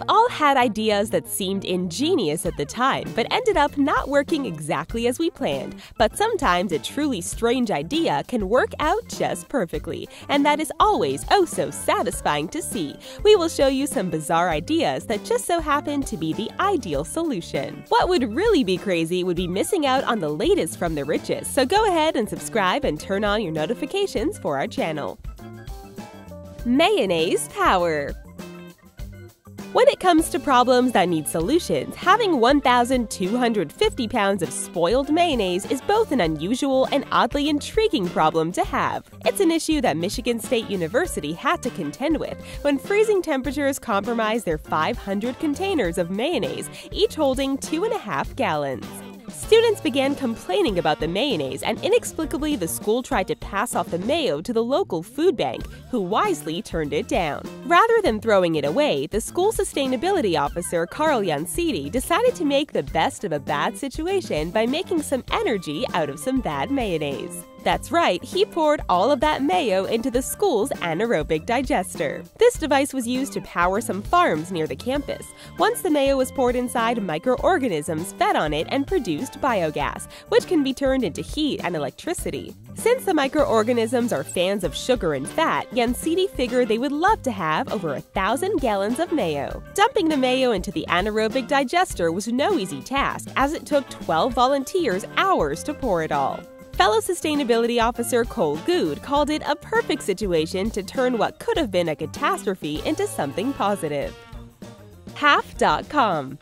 We've all had ideas that seemed ingenious at the time, but ended up not working exactly as we planned. But sometimes a truly strange idea can work out just perfectly, and that is always oh so satisfying to see. We will show you some bizarre ideas that just so happen to be the ideal solution. What would really be crazy would be missing out on the latest from the richest, so go ahead and subscribe and turn on your notifications for our channel. Mayonnaise Power when it comes to problems that need solutions, having 1,250 pounds of spoiled mayonnaise is both an unusual and oddly intriguing problem to have. It's an issue that Michigan State University had to contend with when freezing temperatures compromised their 500 containers of mayonnaise, each holding 2.5 gallons. Students began complaining about the mayonnaise, and inexplicably, the school tried to pass off the mayo to the local food bank, who wisely turned it down. Rather than throwing it away, the school sustainability officer, Carla Iansiti, decided to make the best of a bad situation by making some energy out of some bad mayonnaise. That's right, he poured all of that mayo into the school's anaerobic digester. This device was used to power some farms near the campus. Once the mayo was poured inside, microorganisms fed on it and produced biogas, which can be turned into heat and electricity. Since the microorganisms are fans of sugar and fat, Iansiti figured they would love to have over a thousand gallons of mayo. Dumping the mayo into the anaerobic digester was no easy task, as it took 12 volunteers hours to pour it all. Fellow sustainability officer Cole Good called it a perfect situation to turn what could have been a catastrophe into something positive. Half.com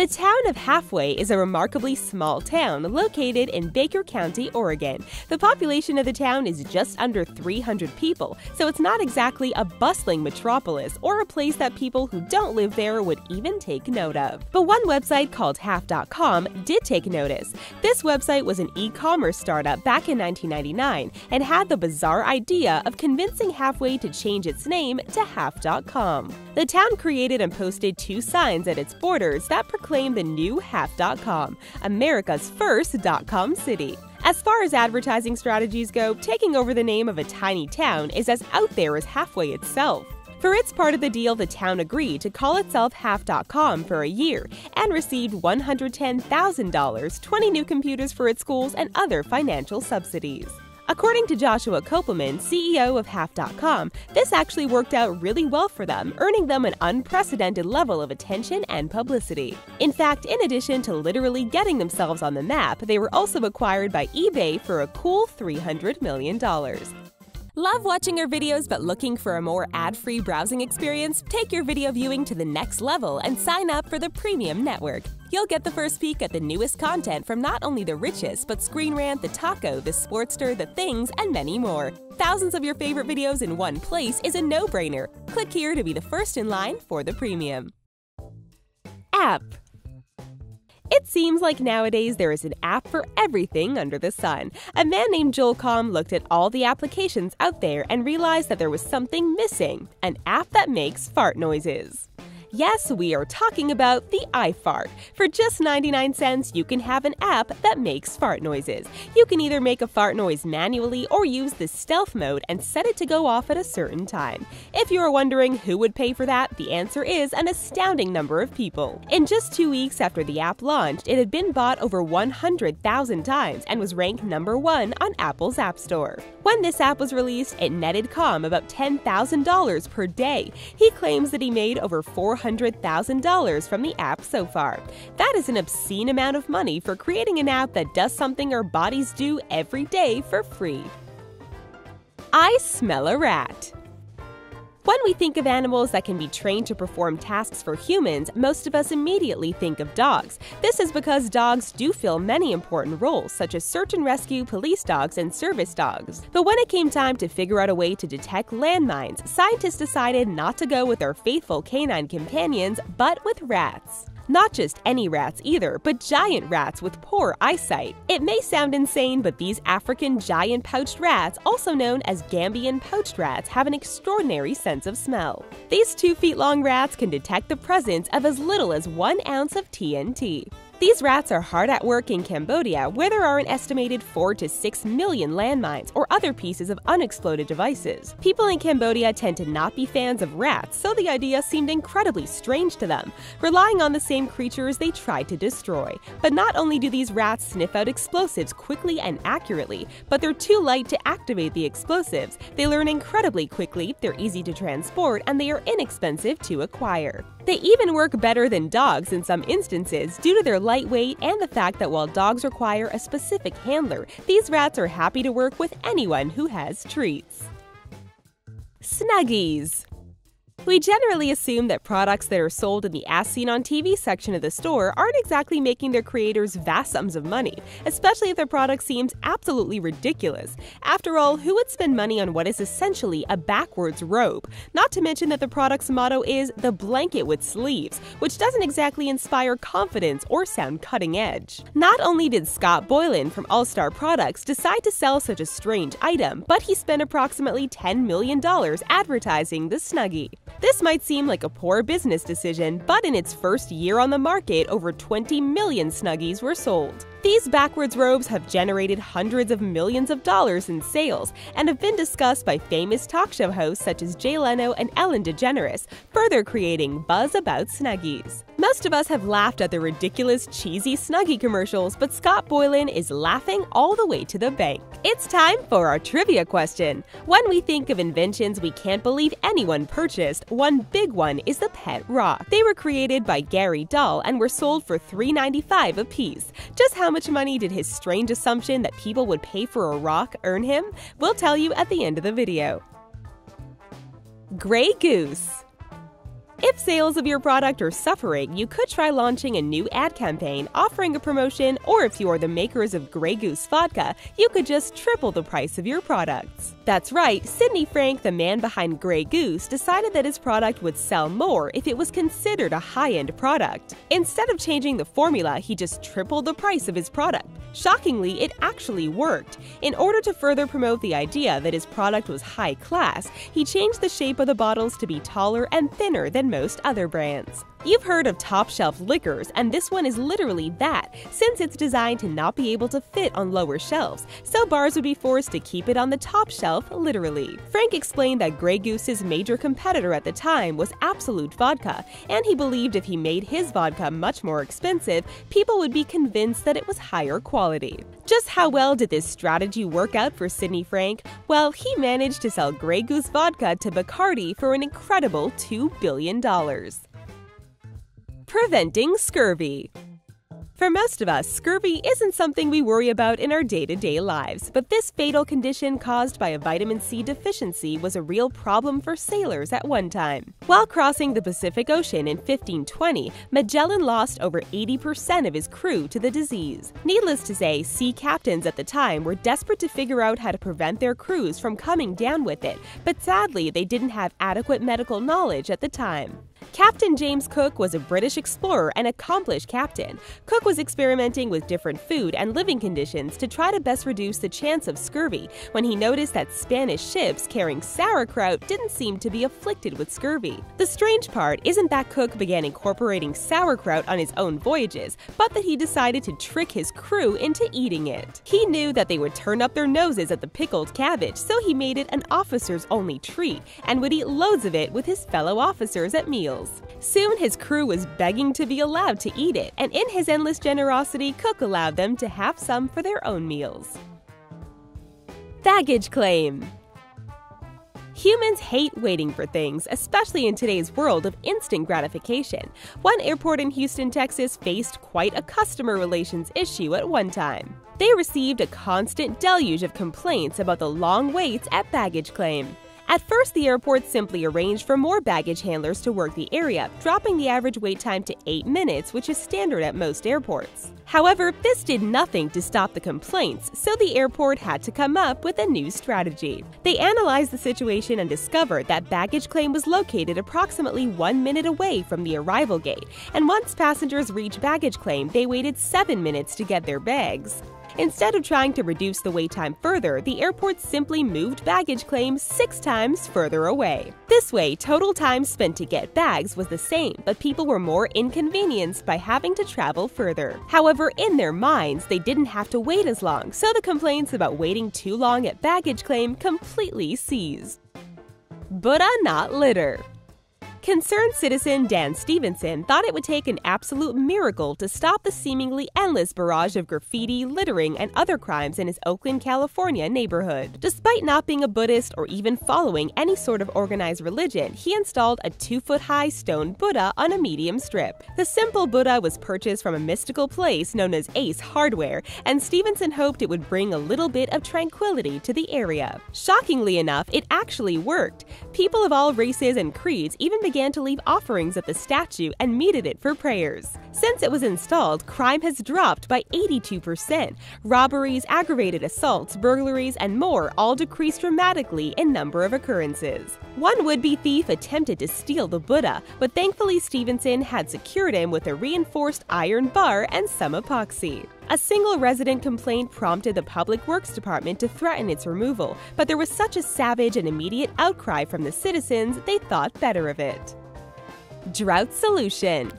the town of Halfway is a remarkably small town located in Baker County, Oregon. The population of the town is just under 300 people, so it's not exactly a bustling metropolis or a place that people who don't live there would even take note of. But one website called Half.com did take notice. This website was an e commerce startup back in 1999 and had the bizarre idea of convincing Halfway to change its name to Half.com. The town created and posted two signs at its borders that proclaimed proclaim the new Half.com, America's first dot-com city. As far as advertising strategies go, taking over the name of a tiny town is as out there as Halfway itself. For its part of the deal, the town agreed to call itself Half.com for a year and received $110,000, 20 new computers for its schools, and other financial subsidies. According to Joshua Kopelman, CEO of Half.com, this actually worked out really well for them, earning them an unprecedented level of attention and publicity. In fact, in addition to literally getting themselves on the map, they were also acquired by eBay for a cool $300 million. Love watching our videos but looking for a more ad-free browsing experience? Take your video viewing to the next level and sign up for the Premium Network. You'll get the first peek at the newest content from not only the richest, but Screen Rant, The Talko, The Sportster, The Things, and many more. Thousands of your favorite videos in one place is a no-brainer. Click here to be the first in line for the premium. App it seems like nowadays there is an app for everything under the sun. A man named Joel Comm looked at all the applications out there and realized that there was something missing an app that makes fart noises. Yes, we are talking about the iFart. For just 99 cents, you can have an app that makes fart noises. You can either make a fart noise manually or use the stealth mode and set it to go off at a certain time. If you are wondering who would pay for that, the answer is an astounding number of people. In just two weeks after the app launched, it had been bought over 100,000 times and was ranked number one on Apple's App Store. When this app was released, it netted Comm about $10,000 per day. He claims that he made over 400 $400,000 from the app so far. That is an obscene amount of money for creating an app that does something our bodies do every day for free. I smell a rat. When we think of animals that can be trained to perform tasks for humans, most of us immediately think of dogs. This is because dogs do fill many important roles, such as search and rescue, police dogs, and service dogs. But when it came time to figure out a way to detect landmines, scientists decided not to go with our faithful canine companions, but with rats. Not just any rats either, but giant rats with poor eyesight. It may sound insane, but these African giant pouched rats, also known as Gambian pouched rats, have an extraordinary sense of smell. These two feet long rats can detect the presence of as little as one ounce of TNT. These rats are hard at work in Cambodia, where there are an estimated 4 to 6 million landmines or other pieces of unexploded devices. People in Cambodia tend to not be fans of rats, so the idea seemed incredibly strange to them, relying on the same creatures they tried to destroy. But not only do these rats sniff out explosives quickly and accurately, but they're too light to activate the explosives. They learn incredibly quickly, they're easy to transport, and they are inexpensive to acquire. They even work better than dogs in some instances due to their lightweight and the fact that while dogs require a specific handler, these rats are happy to work with anyone who has treats. Snuggies we generally assume that products that are sold in the As Seen on TV section of the store aren't exactly making their creators vast sums of money, especially if their product seems absolutely ridiculous. After all, who would spend money on what is essentially a backwards robe? Not to mention that the product's motto is the blanket with sleeves, which doesn't exactly inspire confidence or sound cutting edge. Not only did Scott Boilen from All Star Products decide to sell such a strange item, but he spent approximately $10 million advertising the Snuggie. This might seem like a poor business decision, but in its first year on the market, over 20 million Snuggies were sold. These backwards robes have generated hundreds of millions of dollars in sales and have been discussed by famous talk show hosts such as Jay Leno and Ellen DeGeneres, further creating buzz about Snuggies. Most of us have laughed at the ridiculous, cheesy Snuggie commercials, but Scott Boilen is laughing all the way to the bank. It's time for our trivia question. When we think of inventions we can't believe anyone purchased, one big one is the Pet Rock. They were created by Gary Dahl and were sold for $3.95 a piece. Just how how much money did his strange assumption that people would pay for a rock earn him? We'll tell you at the end of the video. Grey Goose if sales of your product are suffering, you could try launching a new ad campaign offering a promotion, or if you're the makers of Grey Goose vodka, you could just triple the price of your products. That's right, Sidney Frank, the man behind Grey Goose, decided that his product would sell more if it was considered a high end product. Instead of changing the formula, he just tripled the price of his product. Shockingly, it actually worked. In order to further promote the idea that his product was high class, he changed the shape of the bottles to be taller and thinner than most other brands. You've heard of top shelf liquors, and this one is literally that, since it's designed to not be able to fit on lower shelves, so bars would be forced to keep it on the top shelf, literally. Frank explained that Grey Goose's major competitor at the time was Absolut Vodka, and he believed if he made his vodka much more expensive, people would be convinced that it was higher quality. Just how well did this strategy work out for Sidney Frank? Well, he managed to sell Grey Goose vodka to Bacardi for an incredible $2 billion. Preventing scurvy. For most of us, scurvy isn't something we worry about in our day to day lives, but this fatal condition caused by a vitamin C deficiency was a real problem for sailors at one time. While crossing the Pacific Ocean in 1520, Magellan lost over 80% of his crew to the disease. Needless to say, sea captains at the time were desperate to figure out how to prevent their crews from coming down with it, but sadly, they didn't have adequate medical knowledge at the time. Captain James Cook was a British explorer and accomplished captain. Cook was experimenting with different food and living conditions to try to best reduce the chance of scurvy when he noticed that Spanish ships carrying sauerkraut didn't seem to be afflicted with scurvy. The strange part isn't that Cook began incorporating sauerkraut on his own voyages, but that he decided to trick his crew into eating it. He knew that they would turn up their noses at the pickled cabbage, so he made it an officer's only treat and would eat loads of it with his fellow officers at meals meals. Soon his crew was begging to be allowed to eat it, and in his endless generosity, Cook allowed them to have some for their own meals. Baggage claim. Humans hate waiting for things, especially in today's world of instant gratification. One airport in Houston, Texas faced quite a customer relations issue at one time. They received a constant deluge of complaints about the long waits at baggage claim. At first, the airport simply arranged for more baggage handlers to work the area, dropping the average wait time to 8 minutes, which is standard at most airports. However, this did nothing to stop the complaints, so the airport had to come up with a new strategy. They analyzed the situation and discovered that baggage claim was located approximately one minute away from the arrival gate, and once passengers reached baggage claim, they waited seven minutes to get their bags. Instead of trying to reduce the wait time further, the airport simply moved baggage claims six times further away. This way, total time spent to get bags was the same, but people were more inconvenienced by having to travel further. However, in their minds, they didn't have to wait as long, so the complaints about waiting too long at baggage claim completely ceased. Buddha not litter. Concerned citizen Dan Stevenson thought it would take an absolute miracle to stop the seemingly endless barrage of graffiti, littering, and other crimes in his Oakland, California neighborhood. Despite not being a Buddhist or even following any sort of organized religion, he installed a two foot high stone Buddha on a medium strip. The simple Buddha was purchased from a mystical place known as Ace Hardware, and Stevenson hoped it would bring a little bit of tranquility to the area. Shockingly enough, it actually worked. People of all races and creeds even began to leave offerings at the statue and meted it for prayers. Since it was installed, crime has dropped by 82%. Robberies, aggravated assaults, burglaries, and more all decreased dramatically in number of occurrences. One would be thief attempted to steal the Buddha, but thankfully Stevenson had secured him with a reinforced iron bar and some epoxy. A single resident complaint prompted the Public Works Department to threaten its removal, but there was such a savage and immediate outcry from the citizens they thought better of it. Drought Solution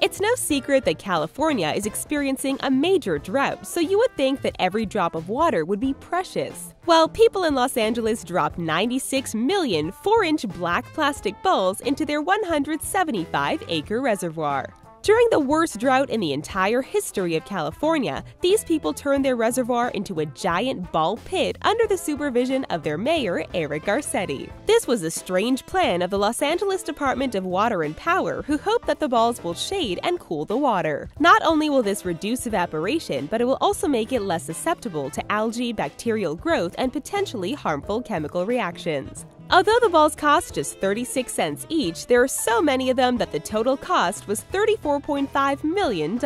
it's no secret that California is experiencing a major drought, so you would think that every drop of water would be precious. Well, people in Los Angeles dropped 96 million 4 inch black plastic balls into their 175 acre reservoir. During the worst drought in the entire history of California, these people turned their reservoir into a giant ball pit under the supervision of their mayor, Eric Garcetti. This was a strange plan of the Los Angeles Department of Water and Power, who hope that the balls will shade and cool the water. Not only will this reduce evaporation, but it will also make it less susceptible to algae, bacterial growth, and potentially harmful chemical reactions. Although the balls cost just 36 cents each, there are so many of them that the total cost was $34.5 million.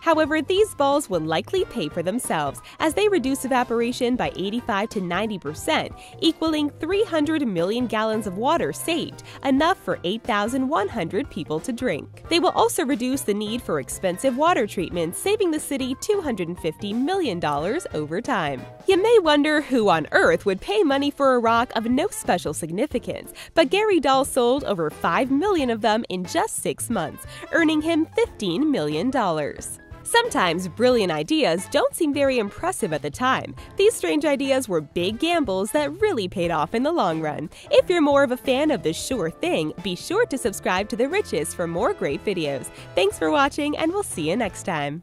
However, these balls will likely pay for themselves as they reduce evaporation by 85 to 90%, equaling 300 million gallons of water saved, enough for 8,100 people to drink. They will also reduce the need for expensive water treatment, saving the city $250 million over time. You may wonder who on earth would pay money for a rock of no special significance, but Gary Dahl sold over 5 million of them in just six months, earning him $15 million. Sometimes brilliant ideas don't seem very impressive at the time. These strange ideas were big gambles that really paid off in the long run. If you're more of a fan of the sure thing, be sure to subscribe to The Riches for more great videos. Thanks for watching, and we'll see you next time.